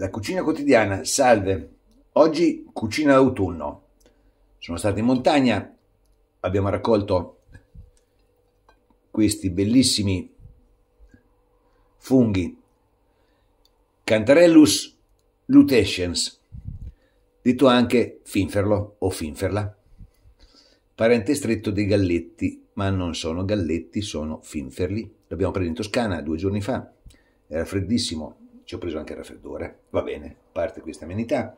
La cucina quotidiana, salve. Oggi cucina d'autunno. Sono stato in montagna, abbiamo raccolto questi bellissimi funghi Cantarellus lutescens, detto anche finferlo o finferla, parente stretto dei galletti, ma non sono galletti, sono finferli. L'abbiamo preso in Toscana due giorni fa, era freddissimo, ci ho preso anche il raffreddore, va bene, parte questa amenità.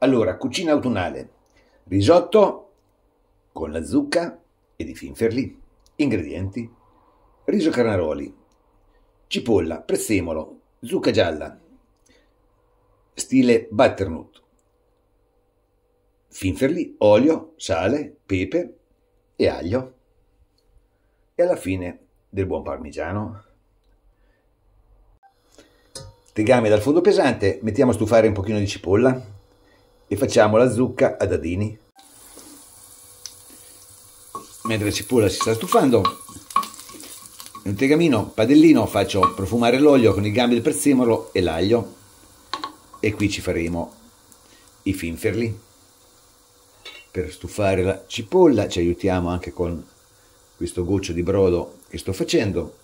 Allora, cucina autunnale, risotto con la zucca e di finferli, ingredienti, riso carnaroli, cipolla, prezzemolo, zucca gialla, stile butternut, finferli, olio, sale, pepe e aglio. E alla fine del buon parmigiano Tegame dal fondo pesante, mettiamo a stufare un pochino di cipolla e facciamo la zucca a dadini. Mentre la cipolla si sta stufando, in un tegamino padellino faccio profumare l'olio con i gambi del prezzemolo e l'aglio e qui ci faremo i finferli. Per stufare la cipolla ci aiutiamo anche con questo goccio di brodo che sto facendo.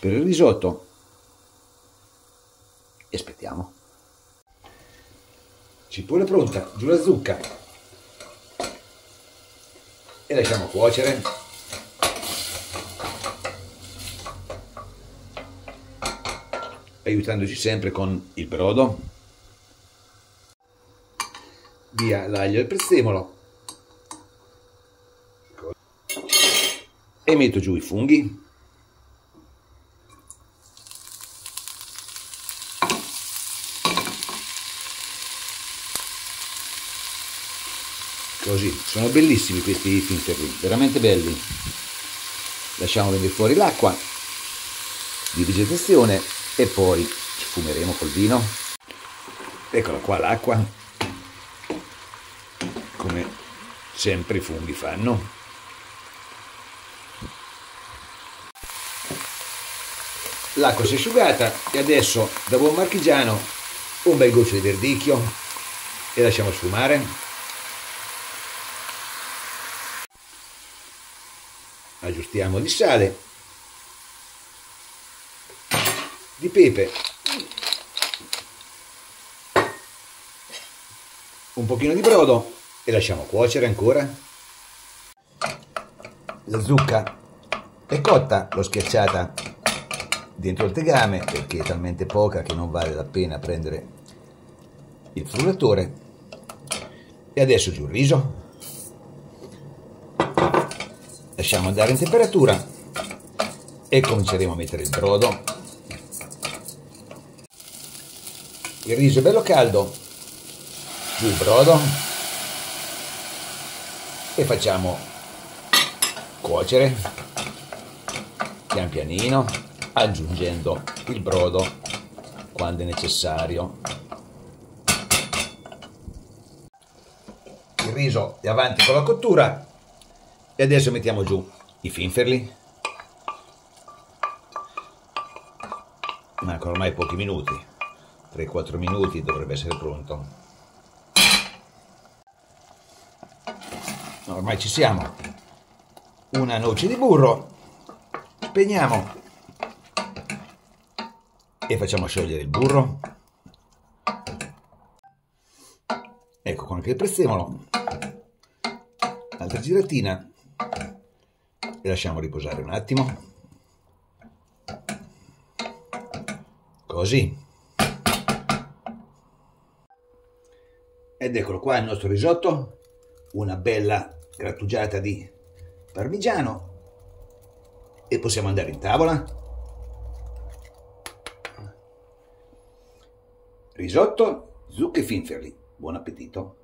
Per il risotto e aspettiamo. Cipolla pronta, giù la zucca e lasciamo cuocere. Aiutandoci sempre con il brodo. Via l'aglio e il prezzemolo. E metto giù i funghi. Così. Sono bellissimi questi finterli veramente belli. Lasciamo venire fuori l'acqua di vegetazione e poi ci fumeremo col vino. Eccola qua l'acqua. Come sempre i funghi fanno. L'acqua si è asciugata e adesso da buon marchigiano un bel goccio di verdicchio. E lasciamo sfumare aggiustiamo di sale, di pepe, un pochino di brodo e lasciamo cuocere ancora. La zucca è cotta, l'ho schiacciata dentro il tegame perché è talmente poca che non vale la pena prendere il frullatore. E adesso giù il riso lasciamo andare in temperatura e cominceremo a mettere il brodo. Il riso è bello caldo. Giù il brodo. E facciamo cuocere. Pian pianino aggiungendo il brodo quando è necessario. Il riso è avanti con la cottura e adesso mettiamo giù i finferli. Mancano ormai pochi minuti, 3-4 minuti dovrebbe essere pronto. Ormai ci siamo. Una noce di burro, spegniamo e facciamo sciogliere il burro. Ecco con anche il prezzemolo. Altra giratina e lasciamo riposare un attimo. Così. Ed eccolo qua il nostro risotto. Una bella grattugiata di parmigiano. E possiamo andare in tavola. Risotto zucche finferli. Buon appetito